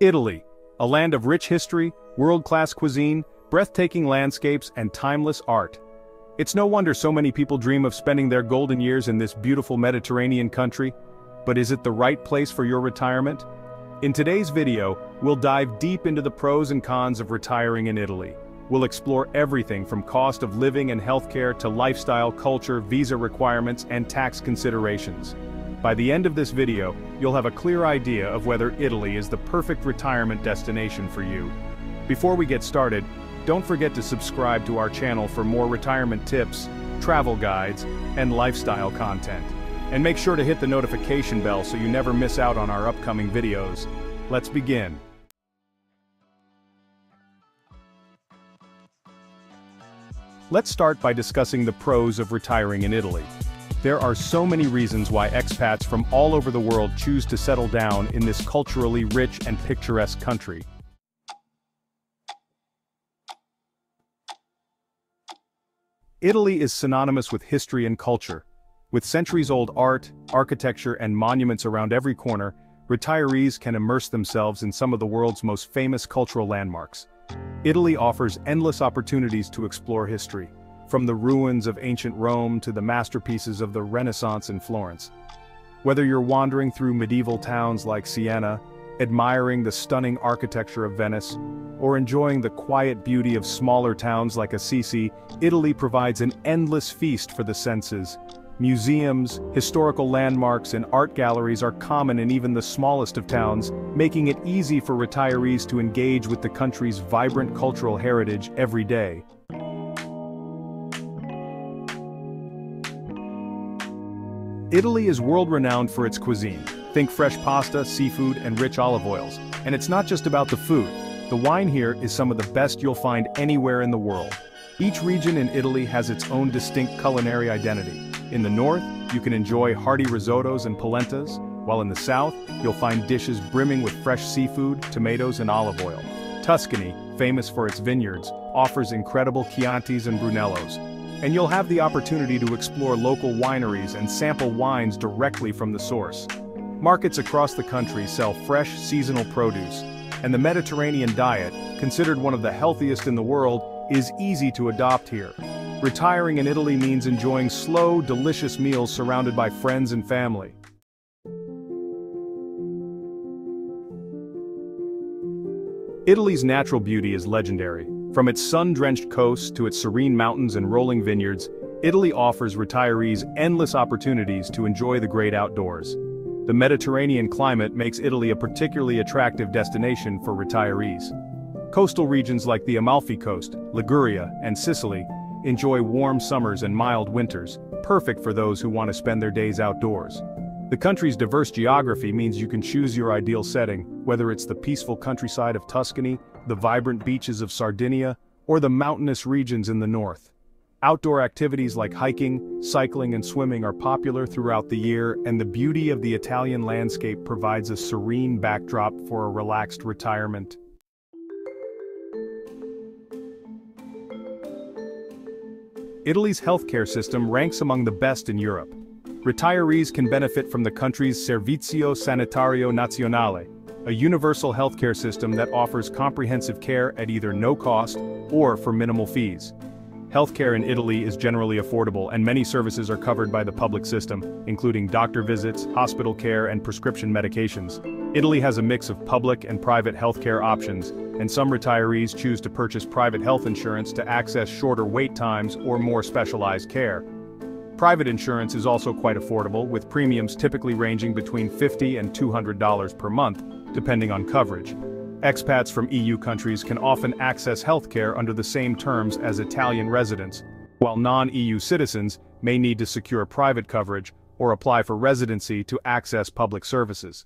Italy, a land of rich history, world-class cuisine, breathtaking landscapes, and timeless art. It's no wonder so many people dream of spending their golden years in this beautiful Mediterranean country, but is it the right place for your retirement? In today's video, we'll dive deep into the pros and cons of retiring in Italy. We'll explore everything from cost of living and healthcare to lifestyle, culture, visa requirements, and tax considerations. By the end of this video, you'll have a clear idea of whether Italy is the perfect retirement destination for you. Before we get started, don't forget to subscribe to our channel for more retirement tips, travel guides, and lifestyle content. And make sure to hit the notification bell so you never miss out on our upcoming videos. Let's begin. Let's start by discussing the pros of retiring in Italy. There are so many reasons why expats from all over the world choose to settle down in this culturally rich and picturesque country. Italy is synonymous with history and culture. With centuries-old art, architecture and monuments around every corner, retirees can immerse themselves in some of the world's most famous cultural landmarks. Italy offers endless opportunities to explore history from the ruins of ancient Rome to the masterpieces of the Renaissance in Florence. Whether you're wandering through medieval towns like Siena, admiring the stunning architecture of Venice, or enjoying the quiet beauty of smaller towns like Assisi, Italy provides an endless feast for the senses. Museums, historical landmarks and art galleries are common in even the smallest of towns, making it easy for retirees to engage with the country's vibrant cultural heritage every day. Italy is world-renowned for its cuisine. Think fresh pasta, seafood, and rich olive oils. And it's not just about the food. The wine here is some of the best you'll find anywhere in the world. Each region in Italy has its own distinct culinary identity. In the north, you can enjoy hearty risottos and polentas, while in the south, you'll find dishes brimming with fresh seafood, tomatoes and olive oil. Tuscany, famous for its vineyards, offers incredible Chiantis and Brunellos, and you'll have the opportunity to explore local wineries and sample wines directly from the source. Markets across the country sell fresh, seasonal produce, and the Mediterranean diet, considered one of the healthiest in the world, is easy to adopt here. Retiring in Italy means enjoying slow, delicious meals surrounded by friends and family. Italy's natural beauty is legendary, from its sun-drenched coasts to its serene mountains and rolling vineyards, Italy offers retirees endless opportunities to enjoy the great outdoors. The Mediterranean climate makes Italy a particularly attractive destination for retirees. Coastal regions like the Amalfi Coast, Liguria, and Sicily enjoy warm summers and mild winters, perfect for those who want to spend their days outdoors. The country's diverse geography means you can choose your ideal setting, whether it's the peaceful countryside of Tuscany the vibrant beaches of Sardinia, or the mountainous regions in the north. Outdoor activities like hiking, cycling and swimming are popular throughout the year and the beauty of the Italian landscape provides a serene backdrop for a relaxed retirement. Italy's healthcare system ranks among the best in Europe. Retirees can benefit from the country's Servizio Sanitario Nazionale, a universal healthcare system that offers comprehensive care at either no cost or for minimal fees. Healthcare in Italy is generally affordable and many services are covered by the public system, including doctor visits, hospital care and prescription medications. Italy has a mix of public and private healthcare options, and some retirees choose to purchase private health insurance to access shorter wait times or more specialized care. Private insurance is also quite affordable, with premiums typically ranging between 50 and $200 per month, depending on coverage. Expats from EU countries can often access healthcare under the same terms as Italian residents, while non-EU citizens may need to secure private coverage or apply for residency to access public services.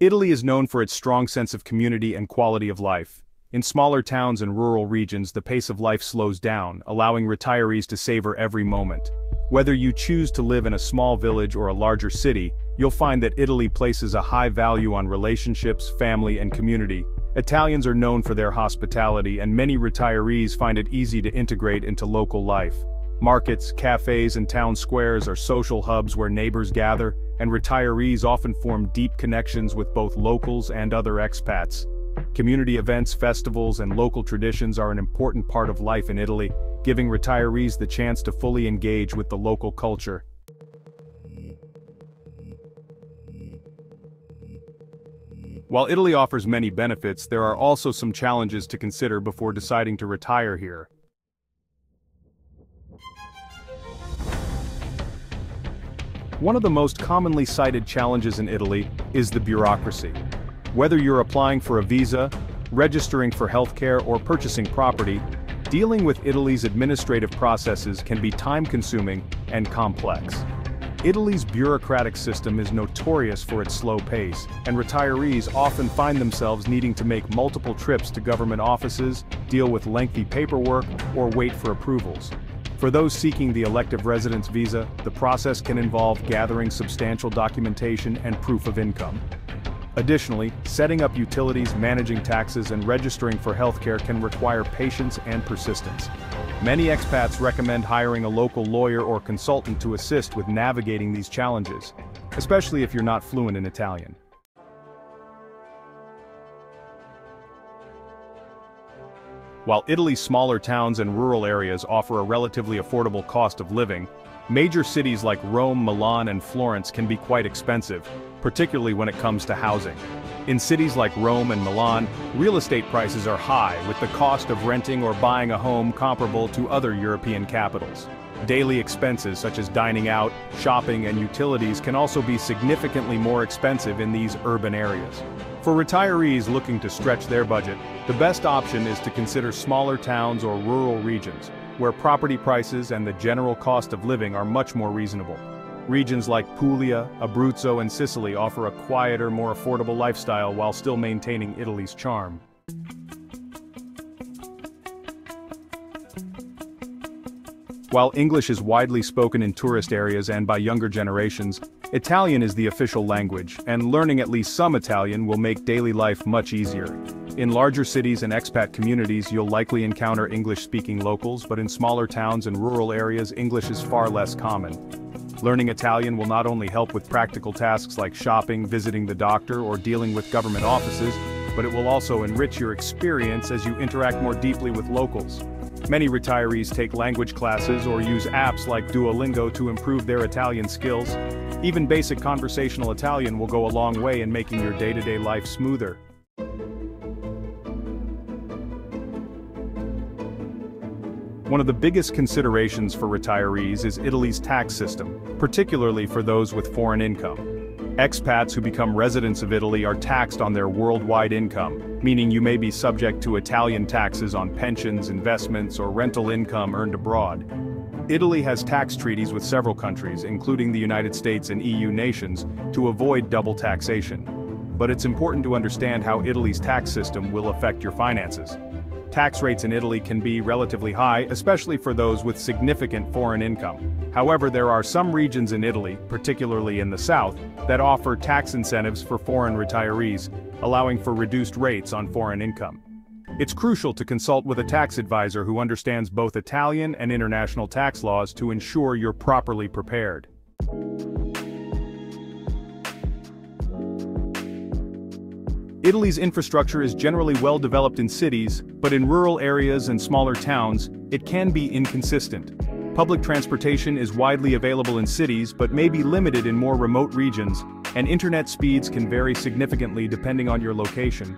Italy is known for its strong sense of community and quality of life. In smaller towns and rural regions the pace of life slows down, allowing retirees to savor every moment. Whether you choose to live in a small village or a larger city, you'll find that Italy places a high value on relationships, family and community. Italians are known for their hospitality and many retirees find it easy to integrate into local life. Markets, cafes and town squares are social hubs where neighbors gather, and retirees often form deep connections with both locals and other expats. Community events, festivals and local traditions are an important part of life in Italy, giving retirees the chance to fully engage with the local culture. While Italy offers many benefits, there are also some challenges to consider before deciding to retire here. One of the most commonly cited challenges in Italy is the bureaucracy. Whether you're applying for a visa, registering for healthcare or purchasing property, dealing with Italy's administrative processes can be time-consuming and complex. Italy's bureaucratic system is notorious for its slow pace, and retirees often find themselves needing to make multiple trips to government offices, deal with lengthy paperwork, or wait for approvals. For those seeking the elective residence visa, the process can involve gathering substantial documentation and proof of income. Additionally, setting up utilities, managing taxes and registering for healthcare can require patience and persistence. Many expats recommend hiring a local lawyer or consultant to assist with navigating these challenges, especially if you're not fluent in Italian. While Italy's smaller towns and rural areas offer a relatively affordable cost of living, Major cities like Rome, Milan and Florence can be quite expensive, particularly when it comes to housing. In cities like Rome and Milan, real estate prices are high with the cost of renting or buying a home comparable to other European capitals. Daily expenses such as dining out, shopping and utilities can also be significantly more expensive in these urban areas. For retirees looking to stretch their budget, the best option is to consider smaller towns or rural regions, where property prices and the general cost of living are much more reasonable. Regions like Puglia, Abruzzo and Sicily offer a quieter, more affordable lifestyle while still maintaining Italy's charm. While English is widely spoken in tourist areas and by younger generations, Italian is the official language, and learning at least some Italian will make daily life much easier. In larger cities and expat communities you'll likely encounter English-speaking locals but in smaller towns and rural areas English is far less common. Learning Italian will not only help with practical tasks like shopping, visiting the doctor, or dealing with government offices, but it will also enrich your experience as you interact more deeply with locals. Many retirees take language classes or use apps like Duolingo to improve their Italian skills. Even basic conversational Italian will go a long way in making your day-to-day -day life smoother. One of the biggest considerations for retirees is Italy's tax system, particularly for those with foreign income. Expats who become residents of Italy are taxed on their worldwide income, meaning you may be subject to Italian taxes on pensions, investments, or rental income earned abroad. Italy has tax treaties with several countries, including the United States and EU nations, to avoid double taxation. But it's important to understand how Italy's tax system will affect your finances. Tax rates in Italy can be relatively high, especially for those with significant foreign income. However, there are some regions in Italy, particularly in the south, that offer tax incentives for foreign retirees, allowing for reduced rates on foreign income. It's crucial to consult with a tax advisor who understands both Italian and international tax laws to ensure you're properly prepared. Italy's infrastructure is generally well developed in cities, but in rural areas and smaller towns, it can be inconsistent. Public transportation is widely available in cities but may be limited in more remote regions, and internet speeds can vary significantly depending on your location.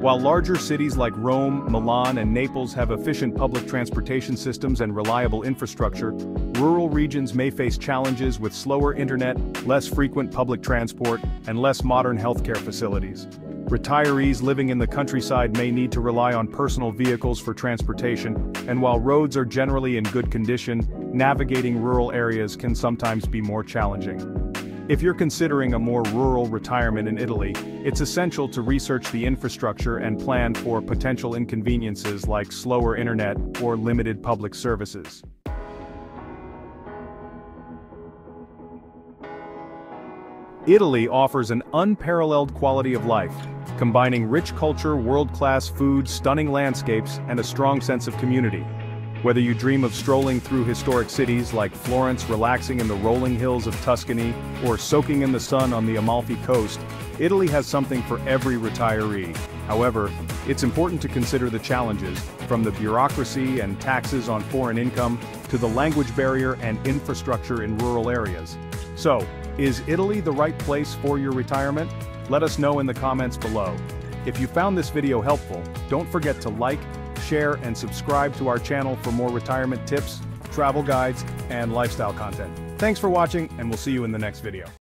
While larger cities like Rome, Milan and Naples have efficient public transportation systems and reliable infrastructure, rural regions may face challenges with slower internet, less frequent public transport, and less modern healthcare facilities. Retirees living in the countryside may need to rely on personal vehicles for transportation, and while roads are generally in good condition, navigating rural areas can sometimes be more challenging. If you're considering a more rural retirement in Italy, it's essential to research the infrastructure and plan for potential inconveniences like slower internet or limited public services. Italy offers an unparalleled quality of life, combining rich culture, world-class food, stunning landscapes, and a strong sense of community. Whether you dream of strolling through historic cities like Florence relaxing in the rolling hills of Tuscany, or soaking in the sun on the Amalfi coast, Italy has something for every retiree. However, it's important to consider the challenges, from the bureaucracy and taxes on foreign income, to the language barrier and infrastructure in rural areas. So, is Italy the right place for your retirement? Let us know in the comments below. If you found this video helpful, don't forget to like, share and subscribe to our channel for more retirement tips, travel guides, and lifestyle content. Thanks for watching and we'll see you in the next video.